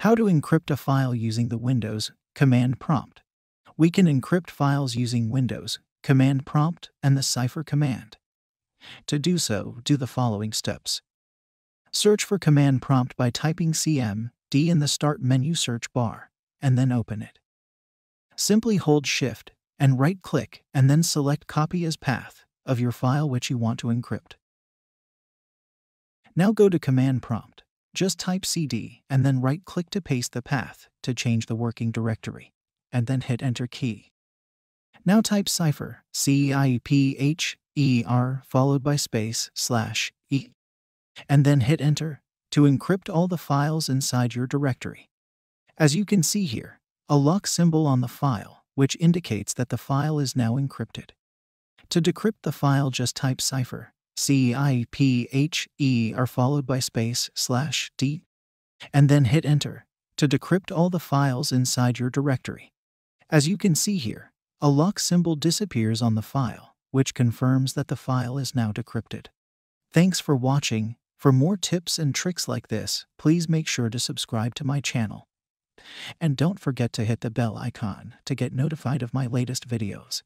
How to encrypt a file using the Windows command prompt. We can encrypt files using Windows command prompt and the cipher command. To do so, do the following steps. Search for command prompt by typing CMD in the Start menu search bar, and then open it. Simply hold Shift and right click and then select Copy as Path of your file which you want to encrypt. Now go to Command Prompt. Just type CD and then right click to paste the path to change the working directory, and then hit Enter key. Now type cipher C I P H E R followed by space slash E, and then hit Enter to encrypt all the files inside your directory. As you can see here, a lock symbol on the file, which indicates that the file is now encrypted. To decrypt the file, just type cipher C I P H E R followed by space slash D, and then hit enter to decrypt all the files inside your directory. As you can see here, a lock symbol disappears on the file, which confirms that the file is now decrypted. Thanks for watching. For more tips and tricks like this, please make sure to subscribe to my channel. And don't forget to hit the bell icon to get notified of my latest videos.